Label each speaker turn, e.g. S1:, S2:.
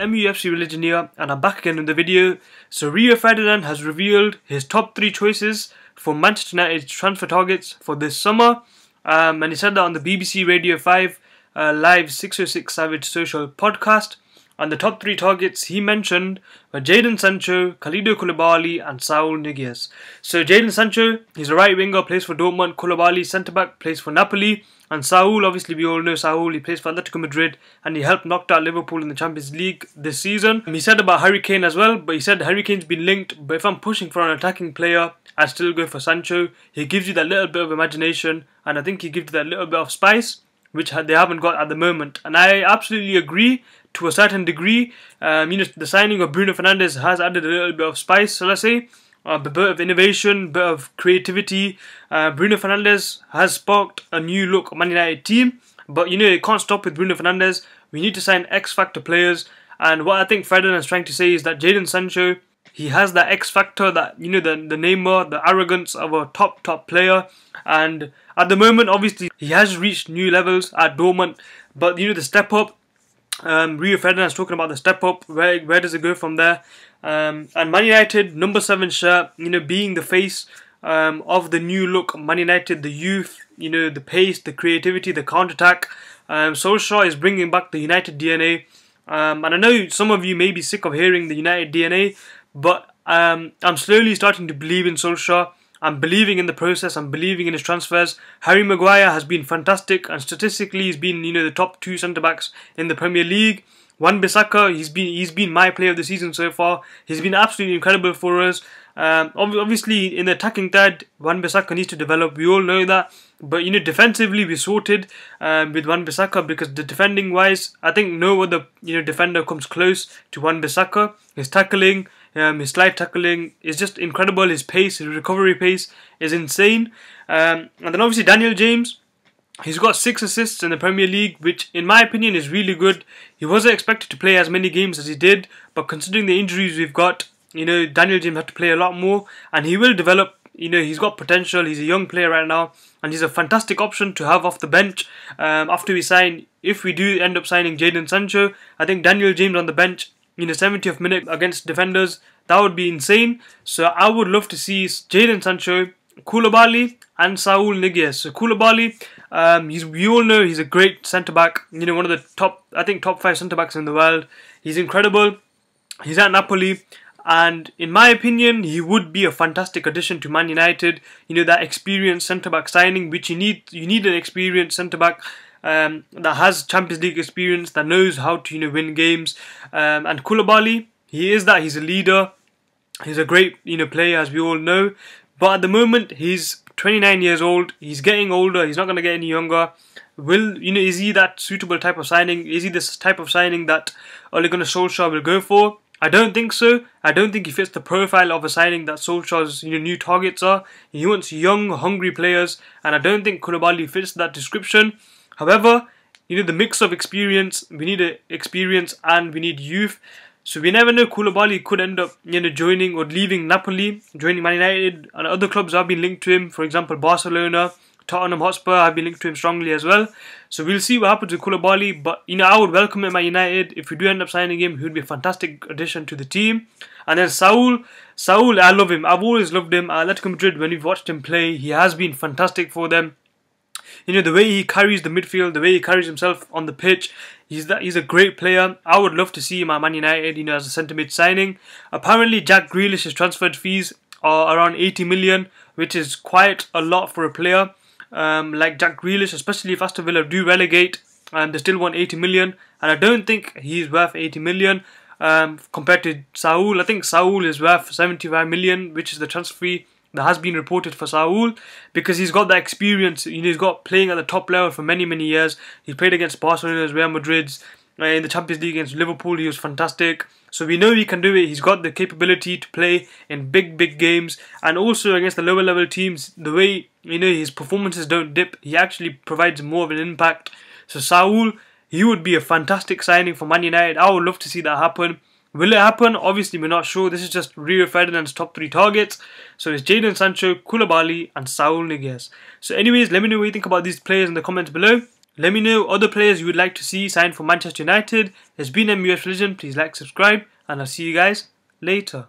S1: MUFC Religion here and I'm back again in the video. So Rio Ferdinand has revealed his top 3 choices for Manchester United's transfer targets for this summer. Um, and he said that on the BBC Radio 5 uh, live 606 Savage Social podcast. And the top three targets he mentioned were Jadon Sancho, Kalidou Koulibaly, and Saul Niguez. So Jadon Sancho, he's a right winger, plays for Dortmund. Koulibaly, centre back, plays for Napoli. And Saul, obviously we all know Saul, he plays for Atletico Madrid and he helped knock out Liverpool in the Champions League this season. He said about Harry Kane as well, but he said Harry Kane's been linked, but if I'm pushing for an attacking player, I'd still go for Sancho. He gives you that little bit of imagination and I think he gives you that little bit of spice which they haven't got at the moment. And I absolutely agree to a certain degree. Um, you know, the signing of Bruno Fernandes has added a little bit of spice, so let's say. a bit of innovation, bit of creativity. Uh, Bruno Fernandes has sparked a new look on Man United team, but you know it can't stop with Bruno Fernandes. We need to sign X factor players, and what I think Ferdinand is trying to say is that Jadon Sancho he has that X factor, that you know the the Neymar, the arrogance of a top top player, and at the moment, obviously he has reached new levels at Dortmund, but you know the step up. Um, Rio Ferdinand's talking about the step up. Where where does it go from there? Um, and Man United number seven shirt, you know, being the face um, of the new look Man United, the youth, you know, the pace, the creativity, the counter attack. Um, Solskjaer is bringing back the United DNA. Um, and I know some of you may be sick of hearing the United DNA, but um, I'm slowly starting to believe in Solskjaer. I'm believing in the process. I'm believing in his transfers. Harry Maguire has been fantastic, and statistically, he's been you know the top two centre backs in the Premier League. Wan Bissaka, he's been he's been my player of the season so far. He's been absolutely incredible for us. Um, obviously, in the attacking third, Wan Bissaka needs to develop. We all know that. But you know, defensively, we sorted um, with Wan Bissaka because the defending wise, I think no other you know defender comes close to Wan Bissaka. His tackling, um, his slide tackling is just incredible. His pace, his recovery pace is insane. Um, and then obviously Daniel James, he's got six assists in the Premier League, which in my opinion is really good. He wasn't expected to play as many games as he did, but considering the injuries we've got, you know, Daniel James had to play a lot more, and he will develop. You know, he's got potential. He's a young player right now, and he's a fantastic option to have off the bench. Um, after we sign, if we do end up signing Jadon Sancho, I think Daniel James on the bench in the 70th minute against defenders. That would be insane. So I would love to see Jadon Sancho, Koulibaly, and Saul Niguez. So Koulibaly, um, he's we all know he's a great centre back. You know, one of the top, I think, top five centre backs in the world. He's incredible. He's at Napoli. And in my opinion, he would be a fantastic addition to Man United. You know that experienced centre back signing, which you need. You need an experienced centre back um, that has Champions League experience, that knows how to you know win games. Um, and Koulibaly, he is that. He's a leader. He's a great you know player, as we all know. But at the moment, he's 29 years old. He's getting older. He's not going to get any younger. Will you know? Is he that suitable type of signing? Is he this type of signing that Ole Gunnar Solskjaer will go for? I don't think so. I don't think he fits the profile of a signing that Solskjaer's you know, new targets are. He wants young, hungry players, and I don't think Koulibaly fits that description. However, you need the mix of experience. We need experience and we need youth. So we never know Koulibaly could end up you know joining or leaving Napoli, joining Man United, and other clubs have been linked to him. For example, Barcelona, Tottenham Hotspur have been linked to him strongly as well. So we'll see what happens with Koulibaly. But you know, I would welcome him at United if we do end up signing him. He would be a fantastic addition to the team. And then Saul, Saul, I love him. I've always loved him. At Atletico Madrid, when we've watched him play, he has been fantastic for them you know the way he carries the midfield, the way he carries himself on the pitch. He's that he's a great player. I would love to see him at Man United, you know, as a centre mid signing. Apparently, Jack Grealish's transfer fees are around 80 million, which is quite a lot for a player um, like Jack Grealish, especially if Aston Villa do relegate and they still want 80 million. And I don't think he's worth 80 million um, compared to Saul. I think Saul is worth 75 million, which is the transfer fee that has been reported for Saul because he's got that experience. You know, he's got playing at the top level for many, many years. He played against Barcelona, Real Madrid's uh, in the Champions League against Liverpool. He was fantastic. So we know he can do it. He's got the capability to play in big, big games and also against the lower level teams. The way you know his performances don't dip, he actually provides more of an impact. So Saul, he would be a fantastic signing for Man United. I would love to see that happen. Will it happen? Obviously, we're not sure. This is just Rio Ferdinand's top three targets. So it's Jadon Sancho, Koulibaly, and Saul Niguez. So anyways, let me know what you think about these players in the comments below. Let me know other players you would like to see signed for Manchester United. It's been MUFC Religion. Please like, subscribe, and I'll see you guys later.